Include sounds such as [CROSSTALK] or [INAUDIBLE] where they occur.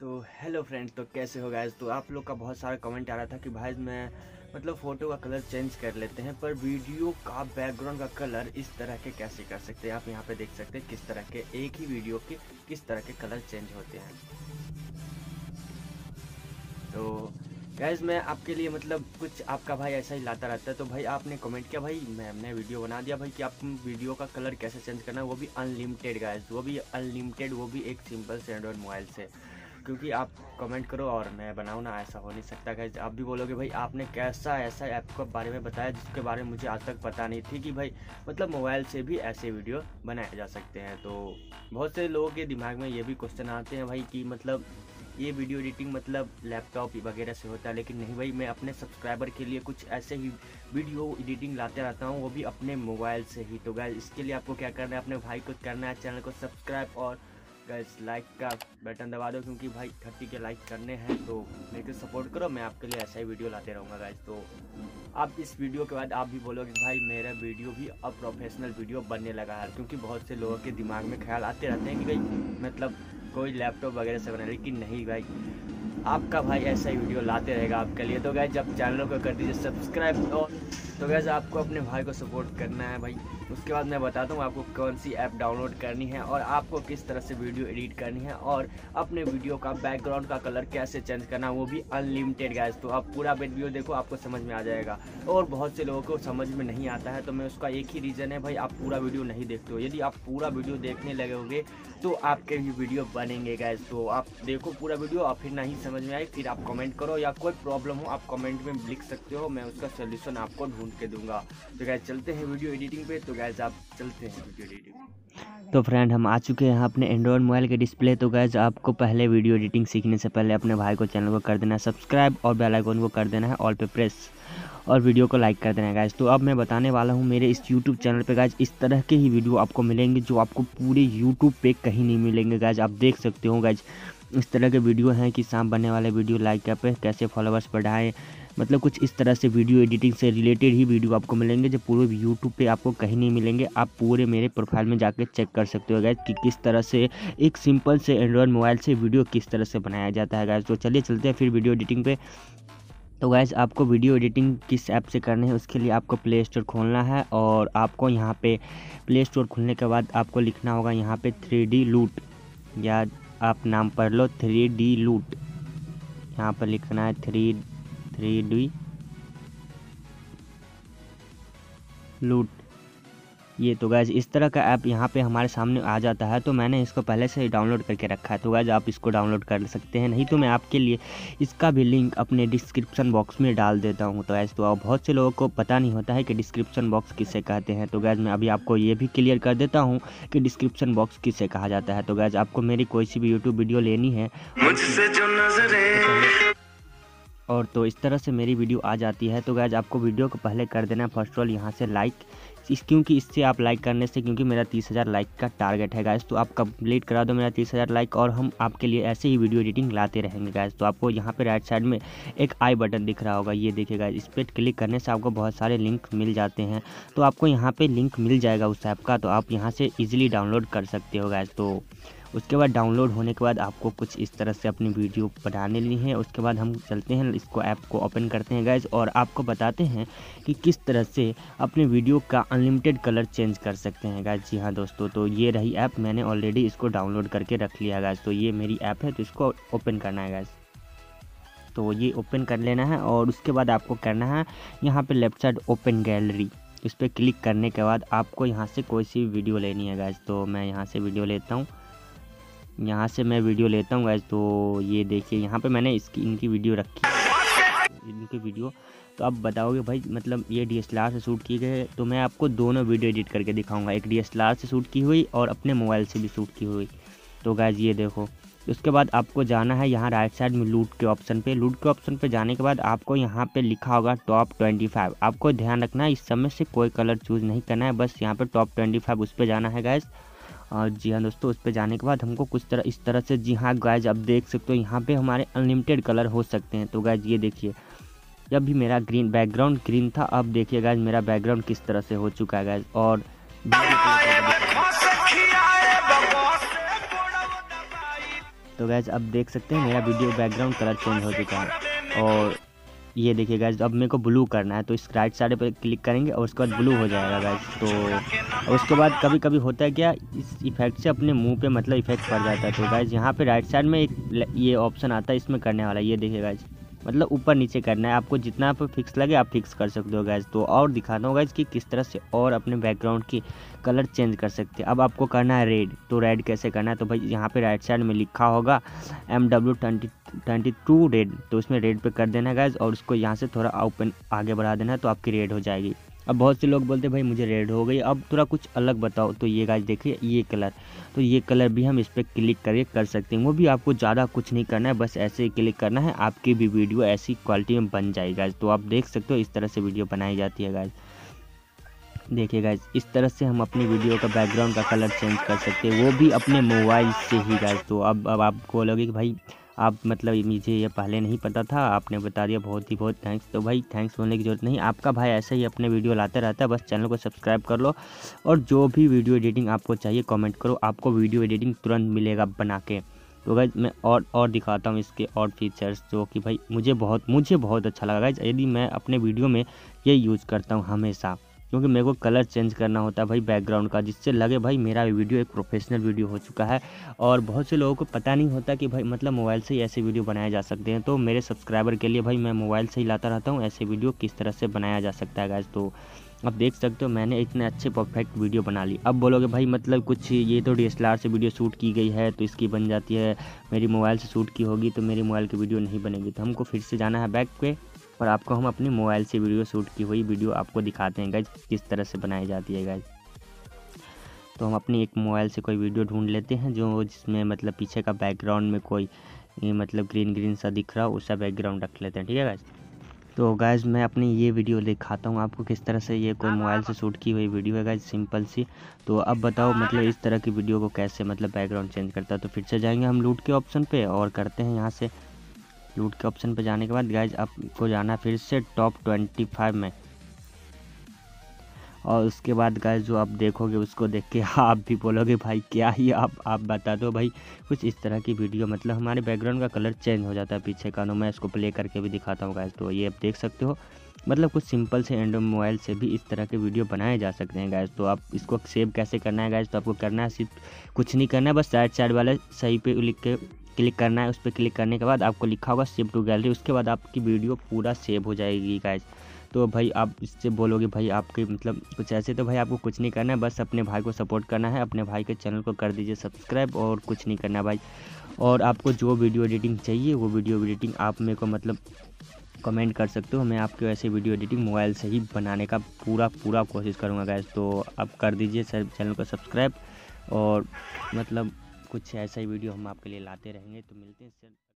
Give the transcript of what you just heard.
तो hello friends तो कैसे हो गाइज़ तो आप लोग का बहुत सारा कमेंट आ रहा था कि भाई मैं मतलब फ़ोटो का कलर चेंज कर लेते हैं, पर वीडियो का बैकग्राउंड का कलर इस तरह के कैसे कर सकते हैं? आप यहाँ पे देख सकते हैं किस तरह के एक ही वीडियो के किस तरह के कलर चेंज होते हैं। तो गैस मैं आपके लिए मतलब कुछ आपका भाई ऐसा ही लाता रहता है तो भाई आपने कमेंट किया, भाई मैं हमने वीडियो बना दिया, भाई कि आप वीडियो का कलर कैसे चेंज करना है, वो भी अनलिमिटेड गैस वो भी अनलिमिटेड वो भी एक सिंपल से एंड्रॉइड मोबाइल से। क्योंकि आप कमेंट करो और मैं बनाऊँ ना, ऐसा हो नहीं सकता गैस आप भी बोलोगे, भाई, आपने कैसा, ऐसा ऐप के बारे में बताया जिसके बारे में मुझे आज तक पता नहीं थी कि भाई मतलब मोबाइल से भी ऐसे वीडियो बनाए जा सकते हैं। तो बहुत से लोगों के दिमाग में ये भी क्वेश्चन आते हैं, भाई, कि मतलब ये वीडियो एडिटिंग मतलब लैपटॉप वगैरह से होता है, लेकिन नहीं भाई, मैं अपने सब्सक्राइबर के लिए कुछ ऐसे ही वीडियो एडिटिंग लाते रहता हूँ, वो भी अपने मोबाइल से ही। तो गैस इसके लिए आपको क्या करना है? अपने भाई को करना है चैनल को सब्सक्राइब और गैस लाइक का बटन दबा दो क्योंकि भाई थर्टी के लाइक करने हैं तो मेरे को सपोर्ट करो, मैं आपके लिए ऐसा ही वीडियो लाते रहूँगा गैस तो आप इस वीडियो के बाद आप भी बोलोगे भाई मेरा वीडियो भी अब प्रोफेशनल वीडियो बनने लगा है, क्योंकि बहुत से लोगों के दिमाग में ख्याल आते रहते हैं कि भाई मतलब कोई लैपटॉप वगैरह से बना लेकिन नहीं भाई. आपका भाई ऐसा ही वीडियो लाते रहेगा आपके लिए. तो गैस जब चैनल को कर दीजिए सब्सक्राइब और तो गैस आपको अपने भाई को सपोर्ट करना है भाई। उसके बाद मैं बताता हूँ आपको कौन सी ऐप डाउनलोड करनी है और आपको किस तरह से वीडियो एडिट करनी है और अपने वीडियो का बैकग्राउंड का कलर कैसे चेंज करना वो भी अनलिमिटेड गैस तो आप पूरा वीडियो देखो, आपको समझ में आ जाएगा। और बहुत से लोगों को समझ में नहीं आता है तो मैं उसका एक ही रीज़न है, भाई, आप पूरा वीडियो नहीं देखते हो। यदि आप पूरा वीडियो देखने लगोगे तो आपके भी वीडियो बनेंगे गैस तो आप देखो पूरा वीडियो और फिर नहीं समझ में आए, फिर आप कमेंट करो या कोई प्रॉब्लम हो, आप कमेंट में लिख सकते हो, मैं उसका सोल्यूशन आपको ढूंढ के दूँगा। तो गैस चलते हैं वीडियो एडिटिंग पे। तो गैस आप चलते हैं वीडियो एडिटिंग तो फ्रेंड हम आ चुके हैं अपने एंड्रॉयड मोबाइल के डिस्प्ले तो गैस आपको पहले वीडियो एडिटिंग सीखने से पहले अपने भाई को चैनल को कर देना है। सब्सक्राइब और बेल आइकन को कर देना है। ऑल पे प्रेस और वीडियो को लाइक कर देना है गैस तो अब मैं बताने वाला हूँ, मेरे इस यूट्यूब चैनल पे गैस इस तरह के ही वीडियो आपको मिलेंगे जो आपको पूरे यूट्यूब पे कहीं नहीं मिलेंगे गैस आप देख सकते हो गैस इस तरह के वीडियो हैं कि शाम बनने वाले वीडियो लाइक कर पे कैसे फॉलोअर्स बढ़ाएँ मतलब कुछ इस तरह से वीडियो एडिटिंग से रिलेटेड ही वीडियो आपको मिलेंगे, जो पूरे यूट्यूब पे आपको कहीं नहीं मिलेंगे। आप पूरे मेरे प्रोफ़ाइल में जाकर चेक कर सकते हो गैस कि किस तरह से, एक सिंपल से एंड्रॉयड मोबाइल से वीडियो किस तरह से बनाया जाता है गैस तो चलिए चलते हैं फिर वीडियो एडिटिंग पे। तो गैस आपको वीडियो एडिटिंग किस ऐप से करनी है, उसके लिए आपको प्ले स्टोर खोलना है और आपको यहाँ पे प्ले स्टोर खोलने के बाद आपको लिखना होगा यहाँ पे थ्री डी लूट या आप नाम पढ़ लो थ्री डी लूट यहाँ पर लिखना है थ्री थ्री डी लूट। ये तो गैज इस तरह का ऐप यहाँ पे हमारे सामने आ जाता है तो मैंने इसको पहले से ही डाउनलोड करके रखा है। तो गैज आप इसको डाउनलोड कर सकते हैं। नहीं तो मैं आपके लिए इसका भी लिंक अपने डिस्क्रिप्शन बॉक्स में डाल देता हूँ। तो गैज तो बहुत से लोगों को पता नहीं होता है कि डिस्क्रिप्शन बॉक्स किसे कहते हैं। तो गैज मैं अभी आपको ये भी क्लियर कर देता हूँ कि डिस्क्रिप्शन बॉक्स किसे कहा जाता है। तो गैज आपको मेरी कोई सी भी यूट्यूब वीडियो लेनी है और तो इस तरह से मेरी वीडियो आ जाती है। तो गैज आपको वीडियो को पहले कर देना है। फ़र्स्ट ऑफ़ ऑल यहाँ से लाइक इस, क्योंकि इससे आप लाइक करने से, क्योंकि मेरा तीस हज़ार लाइक का टारगेट है गैस तो आप कंप्लीट करा दो मेरा तीस हज़ार लाइक और हम आपके लिए ऐसे ही वीडियो एडिटिंग लाते रहेंगे गैस तो आपको यहाँ पे राइट साइड में एक आई बटन दिख रहा होगा। ये देखिए गैस इस पर क्लिक करने से आपको बहुत सारे लिंक मिल जाते हैं। तो आपको यहाँ पर लिंक मिल जाएगा उस ऐप का। तो आप यहाँ से ईजिली डाउनलोड कर सकते हो गैस तो उसके बाद डाउनलोड होने के बाद आपको कुछ इस तरह से अपनी वीडियो बनाने ली है। उसके बाद हम चलते हैं, इसको ऐप को ओपन करते हैं गैज और आपको बताते हैं कि किस तरह से अपने वीडियो का अनलिमिटेड कलर चेंज कर सकते हैं गैस जी हाँ दोस्तों तो ये रही ऐप, मैंने ऑलरेडी इसको डाउनलोड करके रख लिया गैस तो ये मेरी ऐप है तो इसको ओपन करना है गैस तो ये ओपन कर लेना है और उसके बाद आपको करना है, यहाँ पर लेफ़्ट साइड ओपन गैलरी इस पर क्लिक करने के बाद आपको यहाँ से कोई सी वीडियो लेनी है गैस तो मैं यहाँ से वीडियो लेता हूँ। यहाँ से मैं वीडियो लेता हूँ गैस तो ये देखिए, यहाँ पे मैंने इसकी, इनकी वीडियो रखी इनकी वीडियो तो आप बताओगे भाई मतलब ये डीएसएलआर से शूट किए गए तो मैं आपको दोनों वीडियो एडिट करके दिखाऊँगा। एक डीएसएलआर से शूट की हुई और अपने मोबाइल से भी शूट की हुई। तो गैस ये देखो। उसके बाद आपको जाना है यहाँ राइट साइड में लूट के ऑप्शन पे। लूट के ऑप्शन पे जाने के बाद आपको यहाँ पे लिखा होगा टॉप ट्वेंटी फाइव आपको ध्यान रखना है, इस समय से कोई कलर चूज़ नहीं करना है, बस यहाँ पे टॉप ट्वेंटी फाइव उस पर जाना है गैस और जी हाँ दोस्तों, उस पर जाने के बाद हमको कुछ तरह, इस तरह से, जी हाँ गाइज़ आप देख सकते हो, यहाँ पे हमारे अनलिमिटेड कलर हो सकते हैं। तो गाइज़ ये देखिए, जब भी मेरा ग्रीन बैकग्राउंड ग्रीन था, अब देखिए गाइज़ मेरा बैकग्राउंड किस तरह से हो चुका है गाइज़ और तो गैज अब देख सकते हैं, मेरा वीडियो बैकग्राउंड कलर चेंज हो चुका है, और ये देखिए गैस अब मेरे को ब्लू करना है तो इस राइट साइड पर क्लिक करेंगे और उसके बाद ब्लू हो जाएगा गैस तो उसके बाद कभी कभी होता है क्या, इस इफ़ेक्ट से अपने मुँह पे मतलब इफ़ेक्ट पड़ जाता है तो गैज यहाँ पे राइट साइड में एक ये ऑप्शन आता है, इसमें करने वाला ये देखिए गैज मतलब ऊपर नीचे करना है। आपको जितना आप फिक्स लगे, आप फिक्स कर सकते हो गैस तो और दिखाना होगा इसकी किस तरह से और अपने बैकग्राउंड की कलर चेंज कर सकते हैं। अब आपको करना है रेड तो रेड कैसे करना है? तो भाई, यहाँ पे राइट साइड में लिखा होगा M W twenty twenty two red तो उसमें रेड पे कर देना है गैस और उसको यहाँ से थोड़ा ओपन आगे बढ़ा देना है तो आपकी रेड हो जाएगी। अब बहुत से लोग बोलते भाई, मुझे रेड हो गई, अब थोड़ा कुछ अलग बताओ। तो ये गाइस देखिए, ये कलर तो ये कलर भी हम इस पर क्लिक करके कर सकते हैं। वो भी आपको ज़्यादा कुछ नहीं करना है, बस ऐसे ही क्लिक करना है, आपकी भी वीडियो ऐसी क्वालिटी में बन जाएगी तो आप देख सकते हो, इस तरह से वीडियो बनाई जाती है गाइज़ देखिए गाइज़ इस तरह से हम अपनी वीडियो का बैकग्राउंड का कलर चेंज कर सकते हैं। वो भी अपने मोबाइल से ही गाइज़ तो अब अब आपको बोलोगे कि, भाई आप मतलब मुझे ये पहले नहीं पता था, आपने बता दिया, बहुत ही बहुत थैंक्स तो भाई थैंक्स बोलने की ज़रूरत नहीं, आपका भाई ऐसे ही अपने वीडियो लाते रहता है, बस चैनल को सब्सक्राइब कर लो और जो भी वीडियो एडिटिंग आपको चाहिए कमेंट करो, आपको वीडियो एडिटिंग तुरंत मिलेगा बना के। तो भाई मैं और और दिखाता हूँ इसके और फीचर्स जो कि भाई मुझे बहुत मुझे बहुत अच्छा लगा। यदि मैं अपने वीडियो में ये यूज़ करता हूँ हमेशा। क्योंकि मेरे को कलर चेंज करना होता है भाई बैकग्राउंड का, जिससे लगे भाई मेरा वीडियो एक प्रोफेशनल वीडियो हो चुका है। और बहुत से लोगों को पता नहीं होता कि भाई मतलब मोबाइल से ही ऐसे वीडियो बनाए जा सकते हैं। तो मेरे सब्सक्राइबर के लिए भाई मैं मोबाइल से ही लाता रहता हूँ, ऐसे वीडियो किस तरह से बनाया जा सकता है गैस तो अब देख सकते हो मैंने इतने अच्छे परफेक्ट वीडियो बना ली। अब बोलोगे भाई मतलब कुछ ये तो डीएसएलआर से वीडियो शूट की गई है तो इसकी बन जाती है, मेरी मोबाइल से शूट की होगी तो मेरी मोबाइल की वीडियो नहीं बनेगी। तो हमको फिर से जाना है बैक पे। और आपको हम अपनी मोबाइल से वीडियो शूट की हुई वीडियो आपको दिखाते हैं गाइज़ किस तरह से बनाई जाती है गाइज़ तो हम अपनी एक मोबाइल से कोई वीडियो ढूंढ लेते हैं, जो जिसमें मतलब पीछे का बैकग्राउंड में कोई मतलब ग्रीन ग्रीन सा दिख रहा हो उसका बैकग्राउंड रख लेते हैं, ठीक है गाइज़ तो गैज़ मैं अपनी ये वीडियो दिखाता हूँ आपको किस तरह से ये कोई मोबाइल से शूट की हुई वीडियो है गैज सिंपल सी। तो अब बताओ मतलब इस तरह की वीडियो को कैसे मतलब बैकग्राउंड चेंज करता है? तो फिर से जाएँगे हम लूट के ऑप्शन पे और करते हैं यहाँ से। लूट के ऑप्शन पर जाने के बाद गाइज़ आपको जाना फिर से टॉप ट्वेंटी फाइव में। और उसके बाद गाइज़ जो आप देखोगे, उसको देख के [LAUGHS] आप भी बोलोगे, भाई, क्या ही आप आप बता दो भाई। कुछ इस तरह की वीडियो मतलब हमारे बैकग्राउंड का कलर चेंज हो जाता है पीछे का नो मैं। इसको प्ले करके भी दिखाता हूँ गाइज़ तो ये आप देख सकते हो। मतलब कुछ सिंपल से एंड्रॉइड मोबाइल से भी इस तरह के वीडियो बनाए जा सकते हैं गैस तो आप इसको सेव कैसे करना है गैस तो आपको करना है सिर्फ़ कुछ नहीं करना है, बस साइड साइड वाले सही पे लिख के क्लिक करना है, उस पर क्लिक करने के बाद आपको लिखा होगा सेव टू गैलरी, उसके बाद आपकी वीडियो पूरा सेव हो जाएगी गाइज़ तो भाई आप इससे बोलोगे, भाई आपके मतलब कुछ ऐसे तो भाई आपको कुछ नहीं करना है, बस अपने भाई को सपोर्ट करना है, अपने भाई के चैनल को कर दीजिए सब्सक्राइब और कुछ नहीं करना भाई. और आपको जो वीडियो एडिटिंग चाहिए, वो वीडियो एडिटिंग आप मेरे को मतलब कमेंट कर सकते हो, मैं आपके वैसे वीडियो एडिटिंग मोबाइल से ही बनाने का पूरा पूरा कोशिश करूँगा गैस तो आप कर दीजिए, सर चैनल को सब्सक्राइब और मतलब कुछ ऐसा ही वीडियो हम आपके लिए लाते रहेंगे तो मिलते हैं सर।